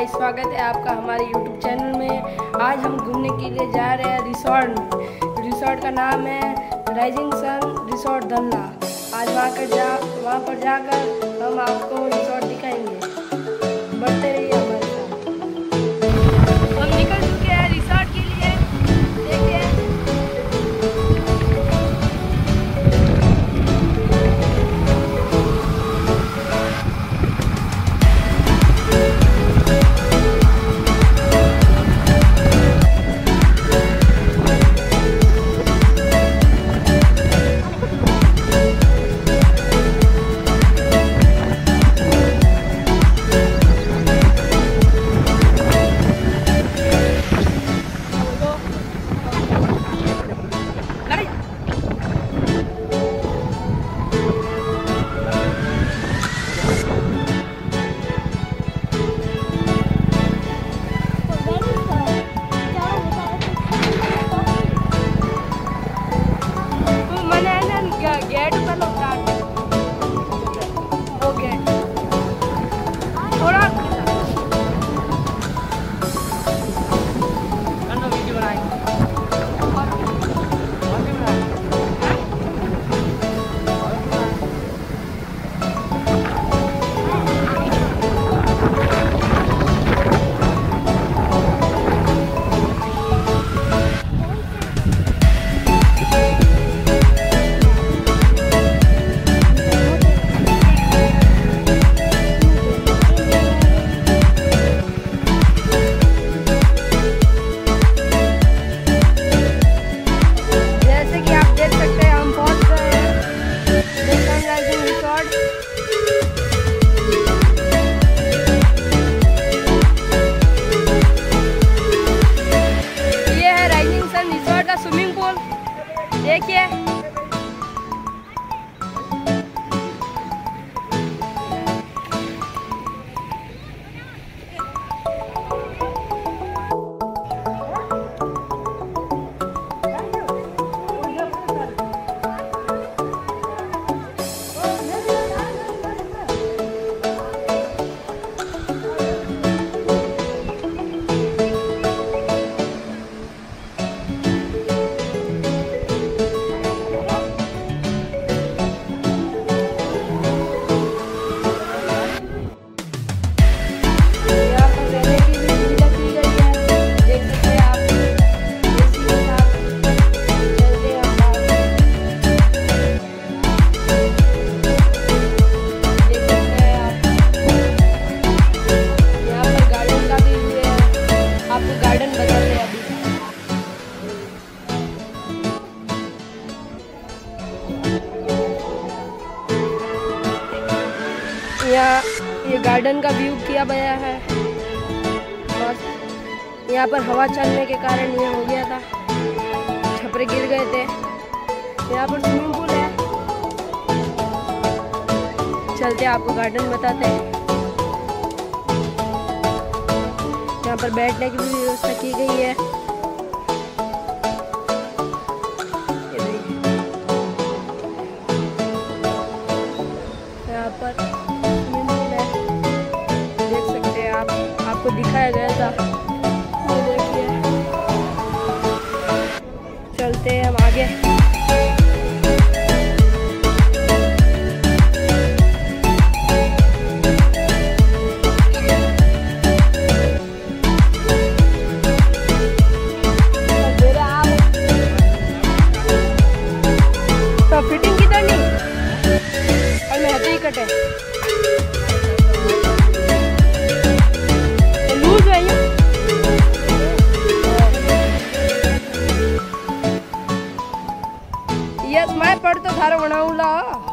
Guys स्वागत है आपका हमारे यूट्यूब चैनल में। आज हम घूमने के लिए जा रहे हैं रिसोर्ट रिसोर्ट का नाम है राइजिंग सन रिसोर्ट धनला आज वहाँ कर जा, वहाँ पर जाकर हम आपको रिसोर्ट यहाँ ये गार्डन का व्यू किया गया है। मस्त यहाँ पर हवा चलने के कारण ये हो गया था। छपरे गिर गए थे। यहाँ पर स्विमिंग पूल है। चलते आपको गार्डन बताते हैं। यहाँ पर बैठने की भी व्यवस्था की गई है। आपको दिखाया गया था। यस मैं